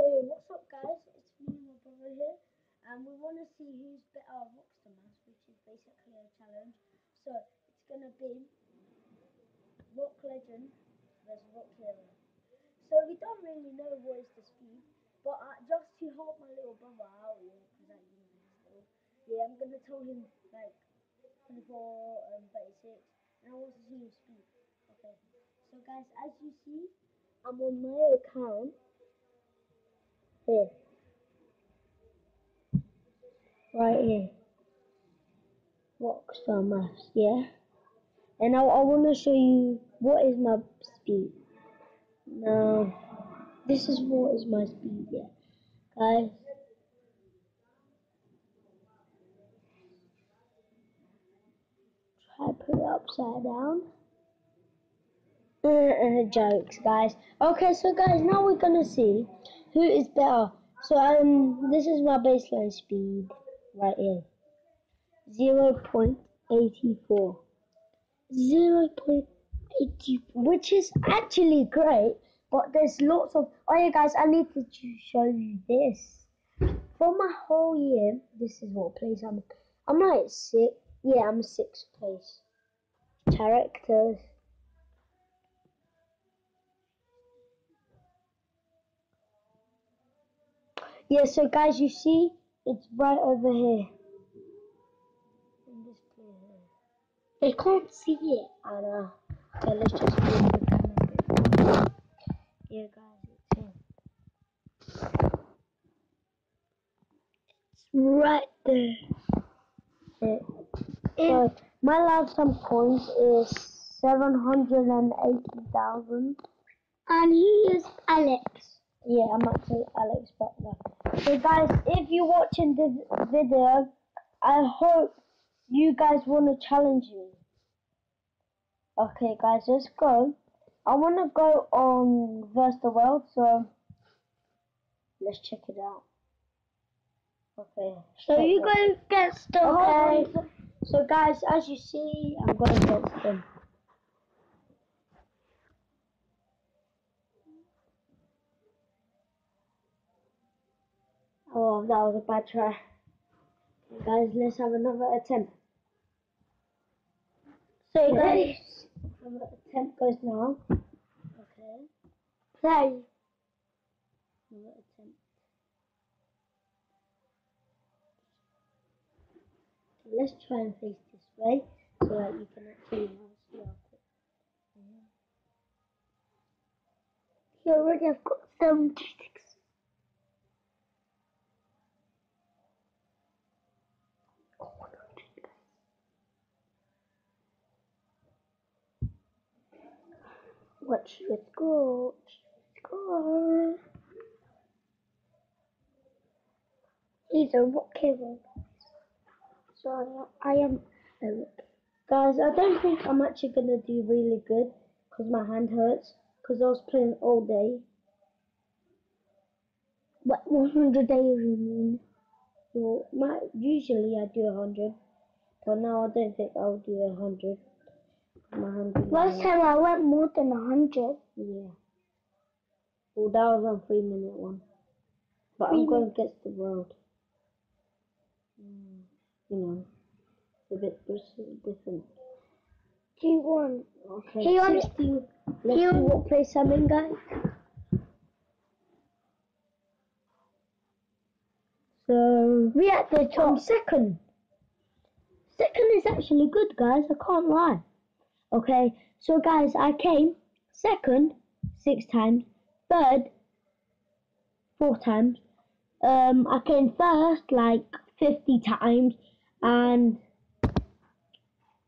So what's up guys? It's me and my brother here and we want to see who's better at Rockstar Maths which is basically a challenge. So it's going to be Rock Legend versus Rock Hero. So we don't really know what is the speed but uh, just to help my little brother out because yeah I'm going to tell him like 24 um, 36 and I want to see his speed. Okay. So guys as you see I'm on my account here. Right here. Rockstar Maths, yeah? And I, I want to show you what is my speed. Now, this is what is my speed, yeah. Guys. Try put it upside down. Uh, uh, jokes, guys. Okay, so guys, now we're gonna see who is better. So um, this is my baseline speed right here. 0 0.84. 0 0.84, which is actually great, but there's lots of. Oh yeah, guys, I need to show you this. For my whole year, this is what place I'm. I'm like six. Yeah, I'm sixth place. Characters. Yeah, so guys, you see, it's right over here. In this place. They can't see it. I know. Okay, let's just move the camera. Yeah, guys, it's here. It's right there. Yeah. So, my lifetime coins is 780,000. And he is Alex. Yeah, I'm actually Alex Butler. So guys, if you're watching this video, I hope you guys want to challenge me. Okay guys, let's go. I want to go on Verse the World, so let's check it out. Okay. So you go get the Okay. Eh? So guys, as you see, I'm going against them. Oh, that was a bad try. Guys, let's have another attempt. So Okay. guys, Another attempt goes now. Okay. play. Another attempt. Okay, let's try and face this way so that you can actually now see how quick I am. He already have got 76. Watch, let's go. Let's go. He's a rock hero. Sorry, I am rook. Guys, I don't think I'm actually gonna do really good because my hand hurts because I was playing all day. What 100 days you mean? Well, my, usually I do hundred, but now I don't think I'll do a hundred. My hand really Last time I went more than 100. Yeah. Well, that was on three minute one. But Three I'm going against the world. Mm, you know, it's a bit different. He won. Okay, He won- 60. Let's he see won- what place I'm in, guys. So, We at the I'm top. second. Second is actually good, guys. I can't lie. Okay, so guys, I came second six times, third four times. Um, I came first like fifty times, and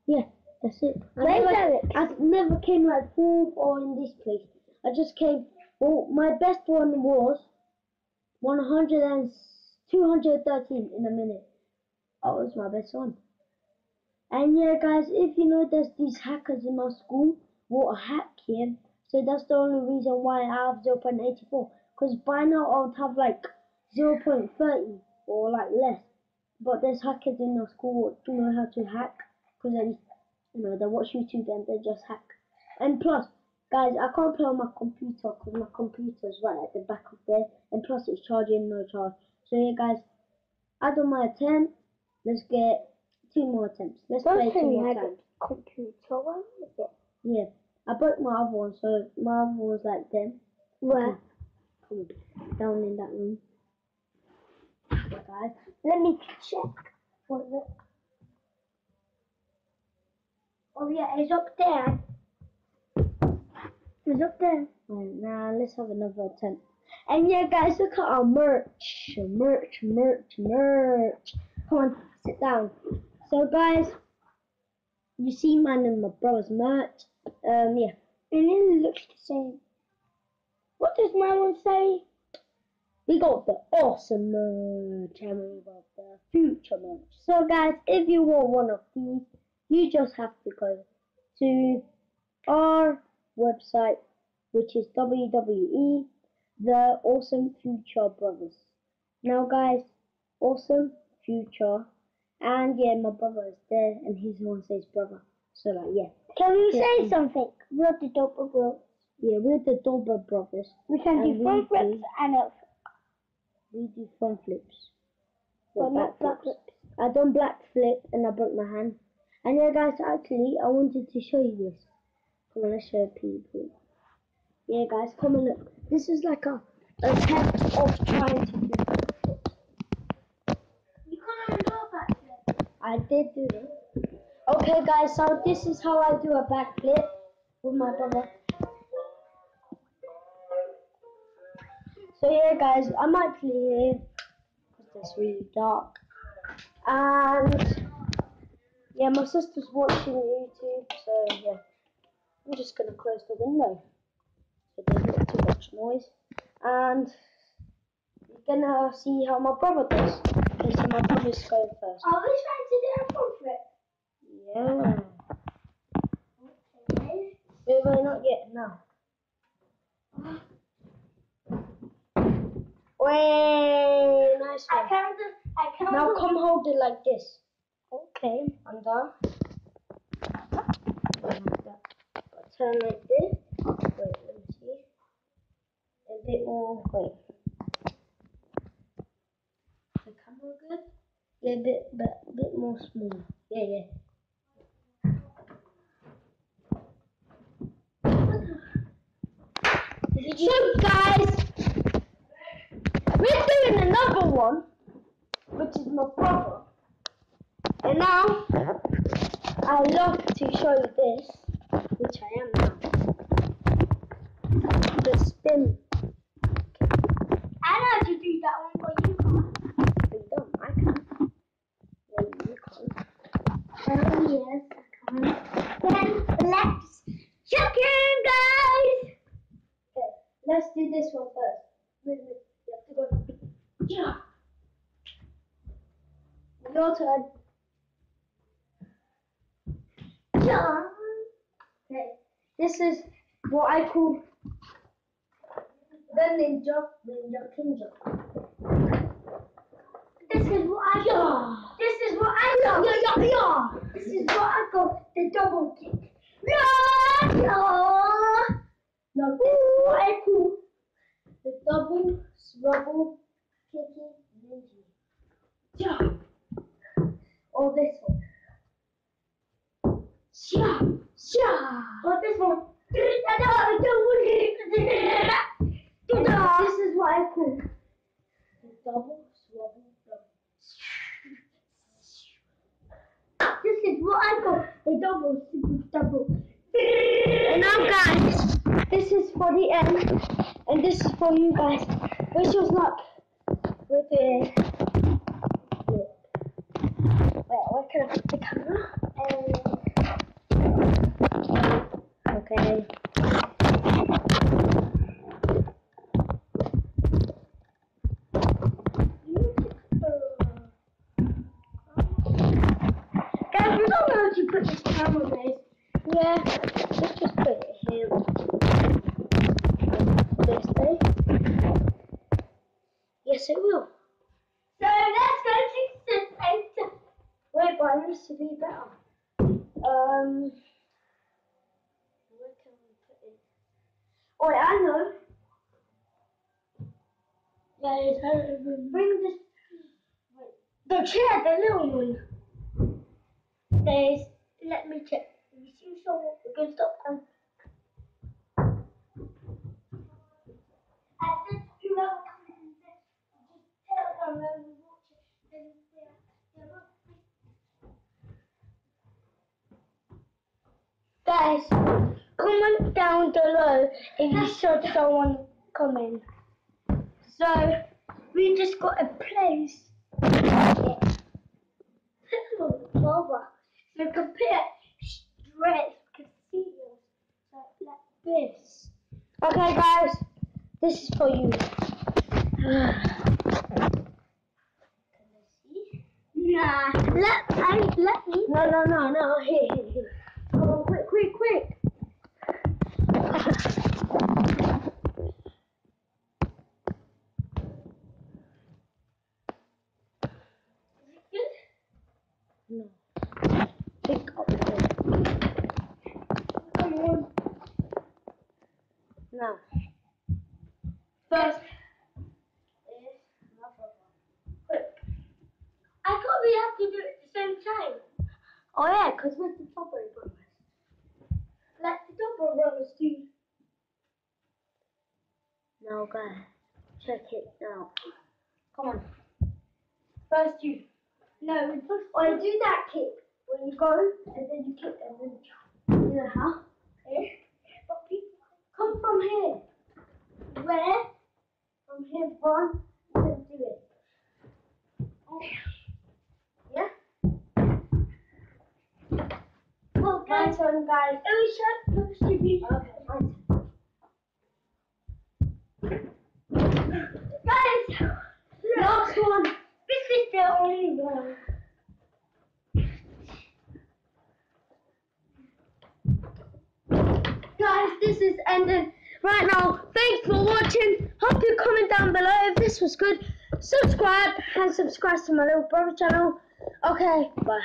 yeah, that's it. I Where's never, Alex? I never came like fourth or in this place. I just came. Well, my best one was 100 and 213 in a minute. That was my best one. And yeah, guys, if you notice these hackers in my school, what hack here, so that's the only reason why I have 0.84. Because by now I would have like 0.30 or like less. But there's hackers in our school who know how to hack because they, you know, they watch YouTube and they just hack. And plus, Guys, I can't play on my computer because my computer is right at the back of there, and plus it's charging, no charge. So yeah, guys, I done my attempt. Let's get two more attempts. Let's play two more had times. a computer, was it? Yeah, I broke my other one, so my other one was like them. Where? Mm. Come on, down in that room. Yeah, guys. Let me check. Is? Oh yeah, it's up there. It's up there. Right, now let's have another attempt. And yeah, guys, look at our merch, merch, merch, merch. Come on, sit down. So, guys, you see mine and my brother's merch. Um, yeah, And it looks the same. What does my one say? we got the awesome merch and we got the future merch. So, guys, if you want one of these, you just have to go to our website, which is WWE The Awesome Future Brothers. Now, guys, awesome future, and yeah, my brother is there, and he's the one says brother. So, like, yeah, Can we Yeah. say something? We're the double bro. yeah, we're the Dober brothers. We can And do front flips do- and a We do front flips. Not not back flips. flips. I done black flip and I broke my hand. And yeah, guys, actually, I wanted to show you this. Come on, let's show people. Yeah, guys, come on look. This is like a attempt of trying to do back flips. You can't do a back flip. I did do it. Okay, guys, so this is how I do a back flip with my brother. So yeah, guys, I'm actually here because it's really dark, and yeah, my sister's watching YouTube, so yeah, I'm just gonna close the window so there's not too much noise, and you're gonna see how my brother does. Okay, so my going first. Oh, Are we trying to do a flip? Yeah. Okay. Wait, wait, not yet. No. Wait, nice I one. can't do. I can't Now come hold it like this. Okay. Under. Like that. Turn like this. Wait, let me see. A bit more. Wait. Good? Yeah, a bit, bit, bit more small. Yeah, yeah. So guys, we're doing another one, which is my brother. And now, I love to show you this, which I am now. The spin. I know how to do that one, but you can't. You don't, I can. Maybe you can. Oh yes, I can. Then let's check in, guys. Okay, let's do this one first. Wait, wait, you have to go. Yeah. Your turn. Yeah. Okay, this is what I call the ninja, ninja ninja. This is what I got. This is what I got. Yeah, yeah, yeah. This is what I got. The double kick. Yeah, yeah. I call the double swivel kicking ninja. Yeah. Or this one. Yeah, yeah. Or this one. This is what I call the double swivel double. Is what I got. The double, super double. And now, guys, this is for the end, and this is for you guys. Wish us luck with the. Wait, where can I put the camera? Um, okay. Guys, we don't know how to put this camera, guys. Yeah, let's just put it here. This. Yes, it will. So let's go to the Wait, but it needs to be better. Um, where can we put it? Oh, wait, I know. Guys, I. Bring this. The chair, the little one. Guys, let me check. You see someone? We can stop them. I said, whoever comes in there, just tell them when watch it. Then they're, they're Guys, comment down below if you saw someone coming. So we just got a place. Baba. So compare stress like, like this. Okay, guys, this is for you. Can I see? Nah, let I let me. No, no, no, no. Here, here, here. Come on, quick, quick, quick. Is it good? No. Pick up here. Come on. No. First is. Quick. I thought we have to do it at the same time. Oh yeah, cause we're the Strawberry Brothers. Like the double brothers do. No, guys, check it out. Come on. First you. No, we push. Or do that kick. When you go and then you kick and then you know how? Okay. Come from here. Where? From here and then do it. Yeah? Well, My turn, guys. was shut supposed to be. Okay, my turn. Guys, last one. This is the only one. Guys, this is ending right now. Thanks for watching. Hope you comment down below if this was good. Subscribe and subscribe to my little brother channel. Okay, bye.